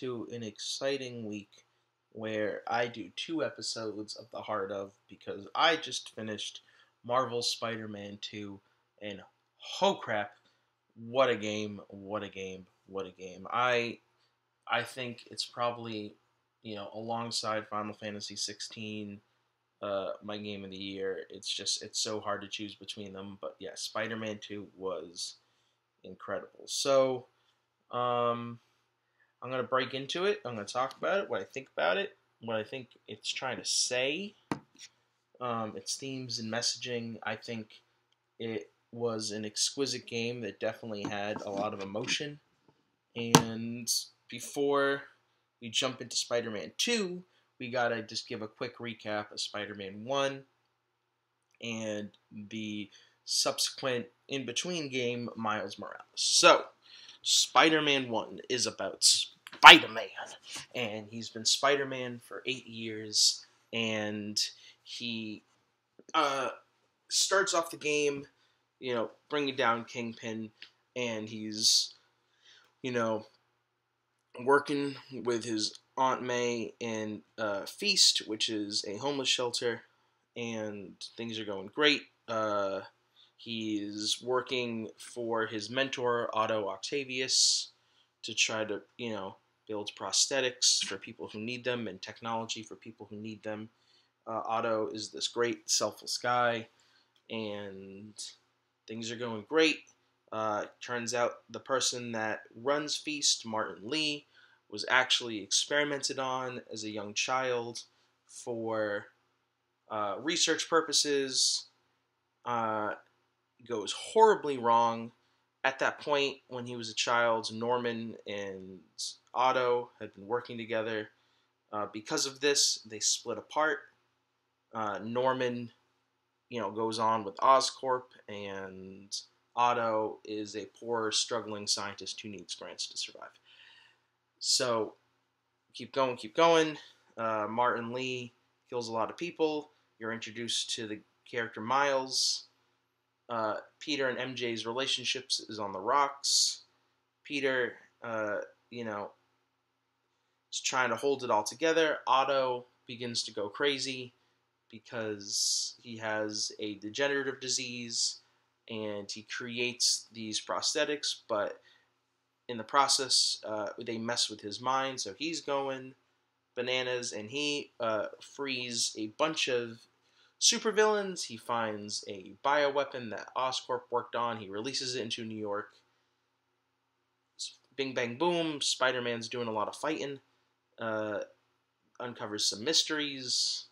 to an exciting week where I do two episodes of The Heart of because I just finished Marvel Spider Man 2, and oh crap, what a game, what a game, what a game. I I think it's probably, you know, alongside Final Fantasy 16, uh, my game of the year. It's just, it's so hard to choose between them. But yeah, Spider Man 2 was incredible. So, um, I'm going to break into it. I'm going to talk about it, what I think about it, what I think it's trying to say, um, its themes and messaging. I think it was an exquisite game that definitely had a lot of emotion. And before we jump into Spider Man 2, we gotta just give a quick recap of Spider Man 1 and the subsequent in between game, Miles Morales. So, Spider Man 1 is about Spider Man, and he's been Spider Man for eight years, and he uh, starts off the game, you know, bringing down Kingpin, and he's, you know, working with his Aunt May in uh, Feast, which is a homeless shelter, and things are going great. Uh, he's working for his mentor, Otto Octavius, to try to, you know, build prosthetics for people who need them and technology for people who need them. Uh, Otto is this great, selfless guy, and things are going great. Uh, turns out the person that runs Feast, Martin Li, was actually experimented on as a young child for uh, research purposes. Uh, goes horribly wrong. At that point, when he was a child, Norman and Otto had been working together. Uh, because of this, they split apart. Uh, Norman, you know, goes on with Oscorp, and Otto is a poor, struggling scientist who needs grants to survive. So, keep going, keep going. Uh, Martin Li kills a lot of people. You're introduced to the character Miles. Uh, Peter and MJ's relationships is on the rocks. Peter, uh, you know, is trying to hold it all together. Otto begins to go crazy because he has a degenerative disease and he creates these prosthetics, but in the process, uh, they mess with his mind, so he's going bananas, and he uh, frees a bunch of supervillains. He finds a bioweapon that Oscorp worked on. He releases it into New York. Bing bang boom. Spider Man's doing a lot of fighting. Uh, uncovers some mysteries.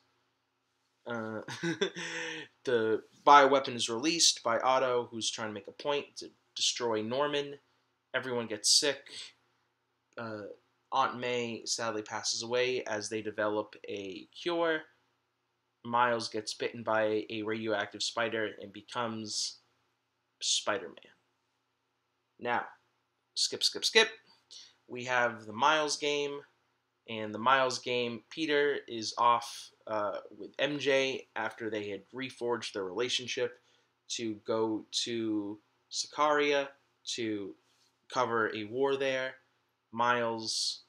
Uh, the bioweapon is released by Otto, who's trying to make a point to destroy Norman. Everyone gets sick. Uh, Aunt May sadly passes away as they develop a cure. Miles gets bitten by a radioactive spider and becomes Spider Man. Now, skip, skip, skip. We have the Miles game, and the Miles game, Peter is off uh, with MJ after they had reforged their relationship to go to Symkaria to cover a war there. Miles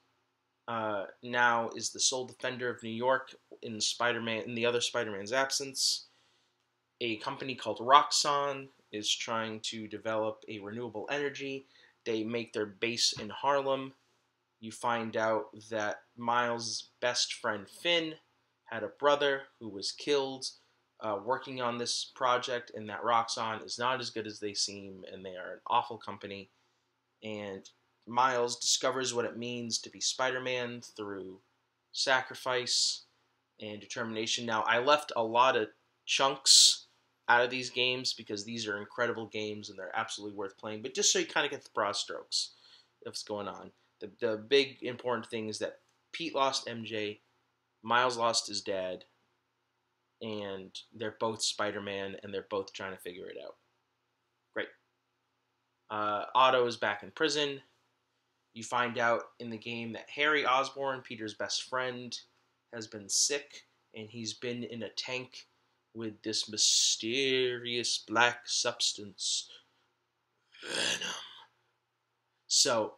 uh, now is the sole defender of New York in Spider-Man in the other Spider-Man's absence. A company called Roxxon is trying to develop a renewable energy. They make their base in Harlem. You find out that Miles' best friend Phin had a brother who was killed uh, working on this project, and that Roxxon is not as good as they seem, and they are an awful company. And Miles discovers what it means to be Spider Man through sacrifice and determination. Now, I left a lot of chunks out of these games because these are incredible games and they're absolutely worth playing, but just so you kind of get the broad strokes of what's going on. The, the big important thing is that Pete lost MJ, Miles lost his dad, and they're both Spider Man and they're both trying to figure it out. Great. Uh, Otto is back in prison. You find out in the game that Harry Osborn, Peter's best friend, has been sick and he's been in a tank with this mysterious black substance, venom. So,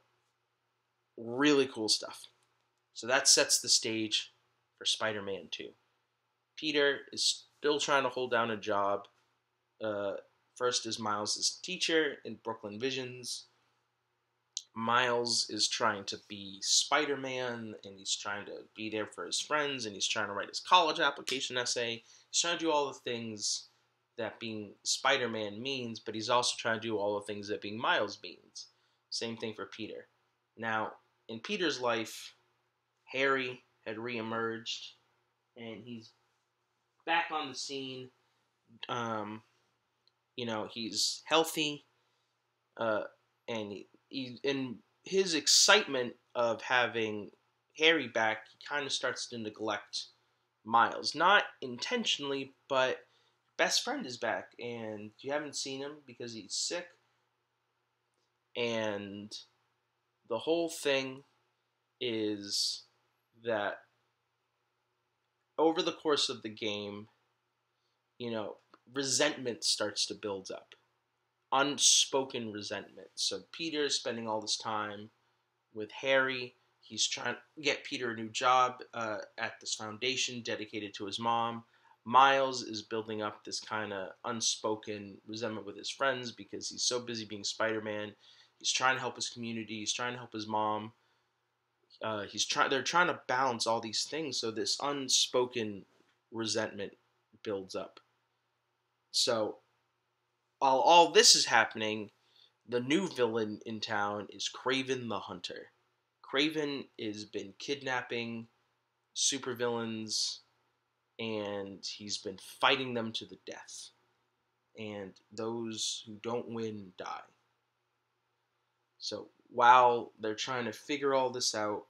really cool stuff. So that sets the stage for Spider Man 2. Peter is still trying to hold down a job. Uh, first is Miles' teacher in Brooklyn Visions. Miles is trying to be Spider Man and he's trying to be there for his friends and he's trying to write his college application essay. He's trying to do all the things that being Spider Man means, but he's also trying to do all the things that being Miles means. Same thing for Peter. Now, in Peter's life, Harry had reemerged and he's back on the scene. Um, you know, he's healthy, uh, and he, in his excitement of having Harry back, he kind of starts to neglect Miles. Not intentionally, but best friend is back, and you haven't seen him because he's sick. And the whole thing is that over the course of the game, you know, resentment starts to build up. Unspoken resentment. So Peter is spending all this time with Harry. He's trying to get Peter a new job uh, at this foundation dedicated to his mom. Miles is building up this kind of unspoken resentment with his friends because he's so busy being Spider Man. He's trying to help his community. He's trying to help his mom. Uh, he's trying. They're trying to balance all these things, so this unspoken resentment builds up. So, while all this is happening, the new villain in town is Kraven the Hunter. Kraven has been kidnapping supervillains, and he's been fighting them to the death. And those who don't win die. So while they're trying to figure all this out,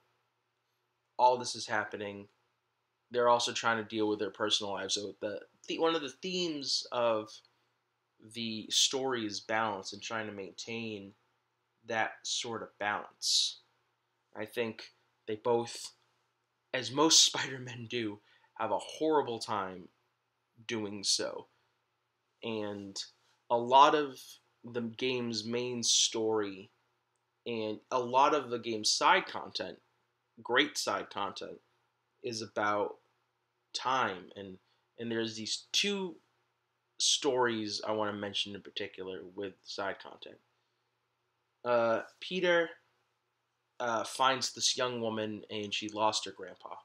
all this is happening, they're also trying to deal with their personal lives. So the, the one of the themes of the story is balance and trying to maintain that sort of balance. I think they both, as most Spider-Men do, have a horrible time doing so. And a lot of the game's main story and a lot of the game's side content, great side content, is about time and and there's these two stories I want to mention in particular with side content. Uh, Peter uh, finds this young woman and she lost her grandpa.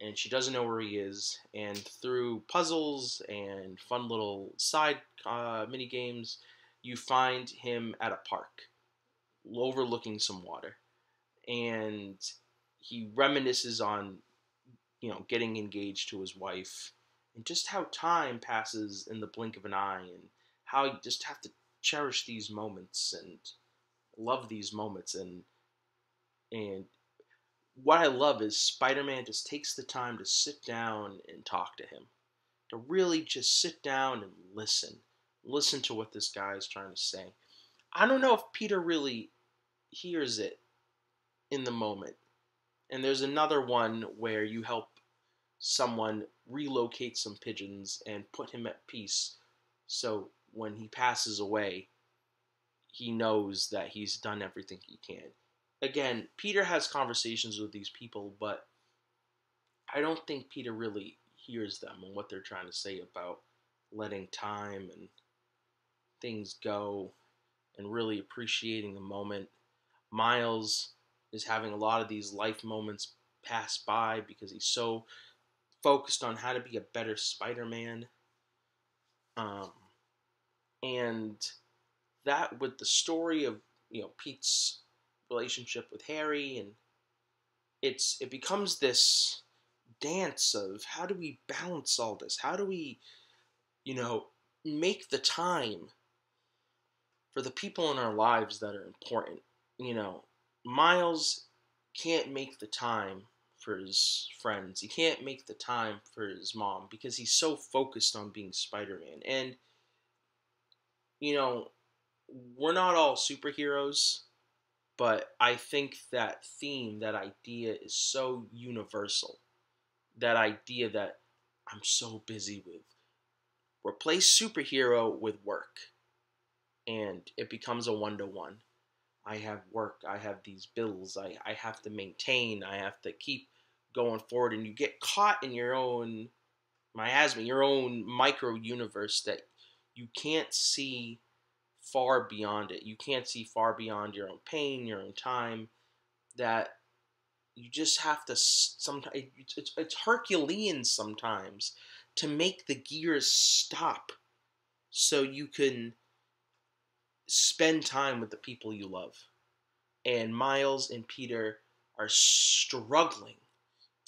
And she doesn't know where he is. And through puzzles and fun little side uh, mini games, you find him at a park overlooking some water. And he reminisces on, you know, getting engaged to his wife and just how time passes in the blink of an eye and how you just have to cherish these moments and love these moments and and what I love is Spider-Man just takes the time to sit down and talk to him. To really just sit down and listen. Listen to what this guy is trying to say. I don't know if Peter really hears it in the moment. And there's another one where you help someone relocate some pigeons and put him at peace so when he passes away, he knows that he's done everything he can. Again, Peter has conversations with these people, but I don't think Peter really hears them and what they're trying to say about letting time and things go and really appreciating the moment. Miles is having a lot of these life moments pass by because he's so focused on how to be a better Spider-Man. Um, and that with the story of you know Pete's relationship with Harry, and it's it becomes this dance of how do we balance all this? How do we, you know, make the time for the people in our lives that are important? You know, Miles can't make the time for his friends. He can't make the time for his mom because he's so focused on being Spider Man. And, you know, we're not all superheroes, but I think that theme, that idea is so universal. That idea that I'm so busy with. Replace superhero with work. And it becomes a one to one. I have work, I have these bills, I, I have to maintain, I have to keep going forward, and you get caught in your own miasma, your own micro universe that you can't see far beyond it. You can't see far beyond your own pain, your own time. That you just have to sometimes it's, it's Herculean sometimes to make the gears stop so you can spend time with the people you love. And Miles and Peter are struggling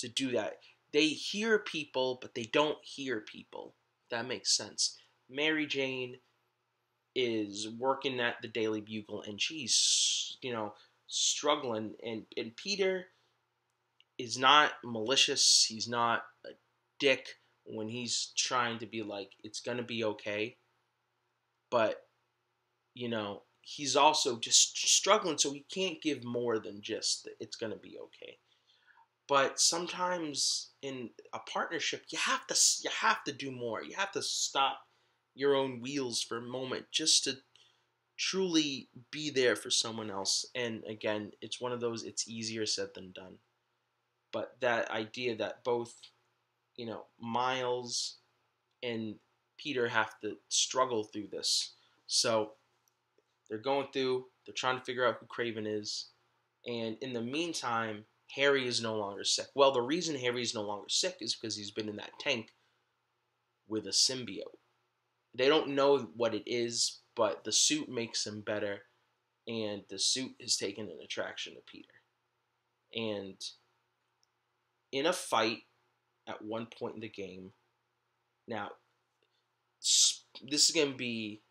to do that. They hear people, but they don't hear people. that makes sense. Mary Jane is working at the Daily Bugle and she's, you know, struggling. And, and Peter is not malicious. He's not a dick when he's trying to be like, it's going to be okay. But, you know, he's also just struggling, so he can't give more than just it's going to be okay. But sometimes in a partnership, you have to you have to do more. You have to stop your own wheels for a moment just to truly be there for someone else. And again, it's one of those it's easier said than done. But that idea that both, you know, Miles and Peter have to struggle through this. So they're going through, they're trying to figure out who Kraven is. And in the meantime, Harry is no longer sick. Well, the reason Harry is no longer sick is because he's been in that tank with a symbiote. They don't know what it is, but the suit makes him better, and the suit has taken an attraction to Peter. And in a fight at one point in the game, now this is going to be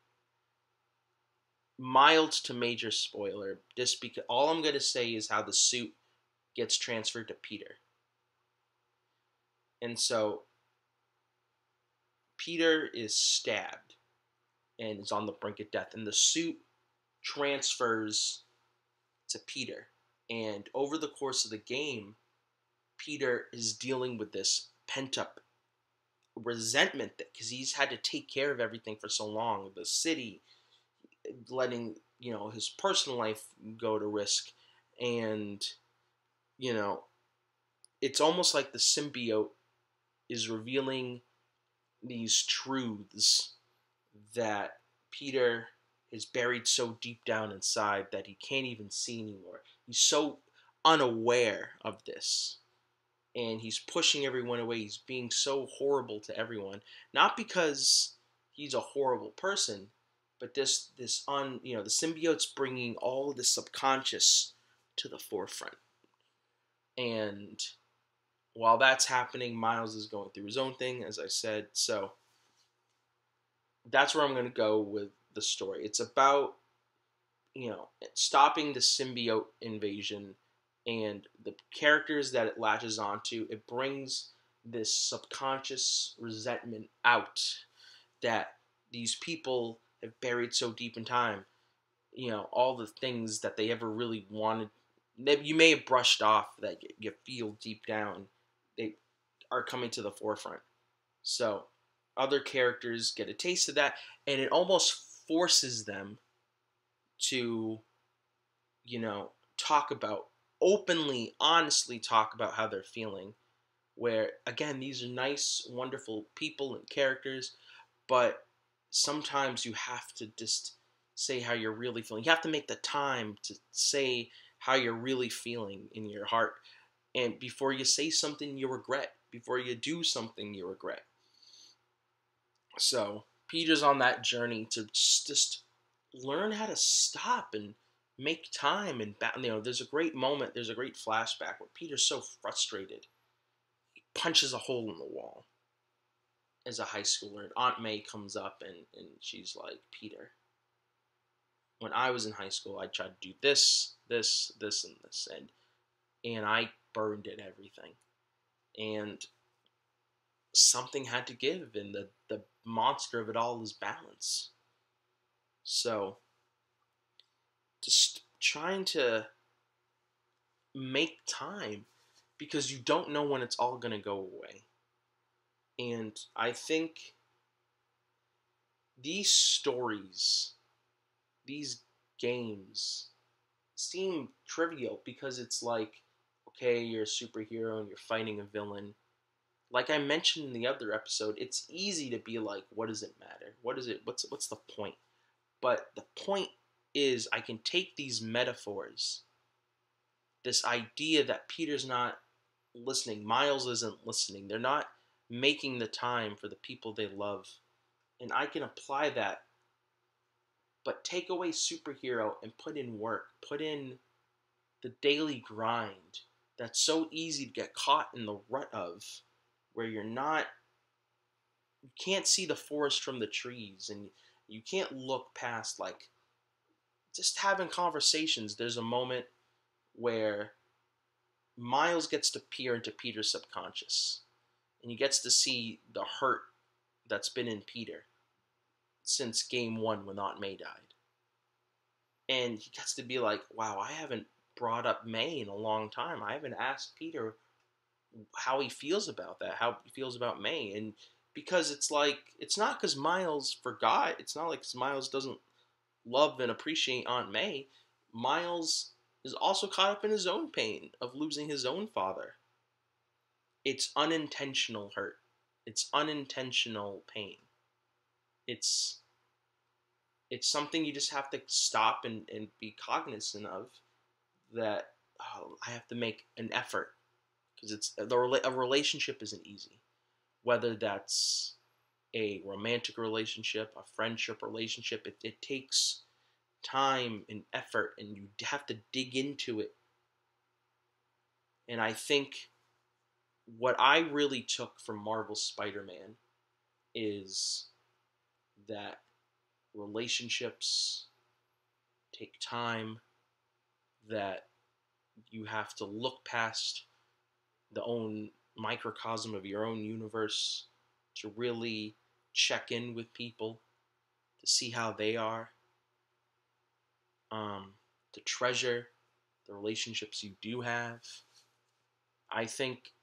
mild to major spoiler. Just because all I'm going to say is how the suit gets transferred to Peter. And so Peter is stabbed and is on the brink of death, and the suit transfers to Peter. And over the course of the game, Peter is dealing with this pent up resentment because he's had to take care of everything for so long the city, letting you know his personal life go to risk, and you know, it's almost like the symbiote is revealing these truths that Peter is buried so deep down inside that he can't even see anymore. He's so unaware of this. And he's pushing everyone away. He's being so horrible to everyone. Not because he's a horrible person, but this this un you know the symbiote's bringing all of the subconscious to the forefront. And while that's happening, Miles is going through his own thing, as I said. So that's where I'm going to go with the story. It's about, you know, stopping the symbiote invasion and the characters that it latches onto. It brings this subconscious resentment out that these people have buried so deep in time. You know, all the things that they ever really wanted you may have brushed off that you feel deep down they are coming to the forefront. So other characters get a taste of that, and it almost forces them to, you know, talk about openly, honestly talk about how they're feeling. Where again, these are nice, wonderful people and characters, but sometimes you have to just say how you're really feeling. You have to make the time to say how you're really feeling in your heart. And before you say something you regret, before you do something you regret. So, Peter's on that journey to just learn how to stop and make time and you know there's a great moment there's a great flashback where peter's so frustrated he punches a hole in the wall as a high schooler and aunt may comes up and, and she's like peter when I was in high school, I tried to do this, this, this, and this, and and I burned at everything, and something had to give, and the the monster of it all is balance. So, just trying to make time because you don't know when it's all going to go away. And I think these stories these games seem trivial because it's like, okay, you're a superhero and you're fighting a villain. Like I mentioned in the other episode, it's easy to be like, what does it matter? What is it? What's what's the point? But the point is, I can take these metaphors, this idea that Peter's not listening, Miles isn't listening, they're not making the time for the people they love, and I can apply that but take away superhero and put in work, put in the daily grind that's so easy to get caught in the rut of, where you're not, you can't see the forest from the trees and you can't look past like just having conversations. There's a moment where Miles gets to peer into Peter's subconscious and he gets to see the hurt that's been in Peter since game one when Aunt May died. And he gets to be like, wow, I haven't brought up May in a long time. I haven't asked Peter how he feels about that, how he feels about May. And because it's like, it's not because Miles forgot. It's not like Miles doesn't love and appreciate Aunt May. Miles is also caught up in his own pain of losing his own father. It's unintentional hurt. It's unintentional pain it's it's something you just have to stop and, and be cognizant of that oh, I have to make an effort. Because it's uh, the a relationship isn't easy. Whether that's a romantic relationship a friendship relationship it, it takes time and effort and you have to dig into it. And I think what I really took from Marvel Spider-Man is that relationships take time, that you have to look past the own microcosm of your own universe to really check in with people, to see how they are, um, to treasure the relationships you do have. I think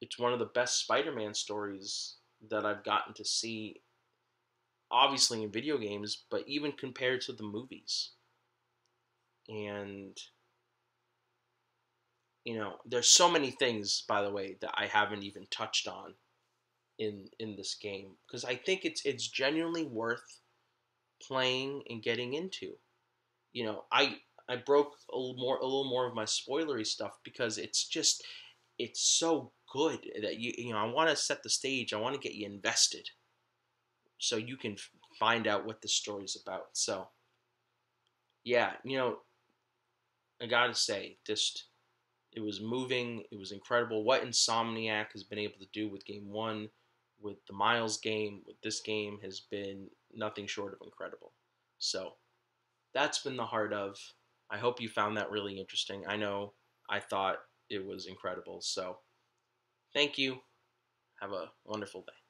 it's one of the best Spider Man stories that I've gotten to see obviously in video games, but even compared to the movies. And you know, there's so many things, by the way, that I haven't even touched on in in this game because I think it's it's genuinely worth playing and getting into. You know, I I broke a little more a little more of my spoilery stuff because it's just it's so good that you you know I want to set the stage. I want to get you invested so you can find out what the story's about. So, yeah, you know, I gotta say, just it was moving. It was incredible what Insomniac has been able to do with Game One, with the Miles game, with this game has been nothing short of incredible. So, that's been the heart of. I hope you found that really interesting. I know I thought it was incredible. So, thank you. Have a wonderful day.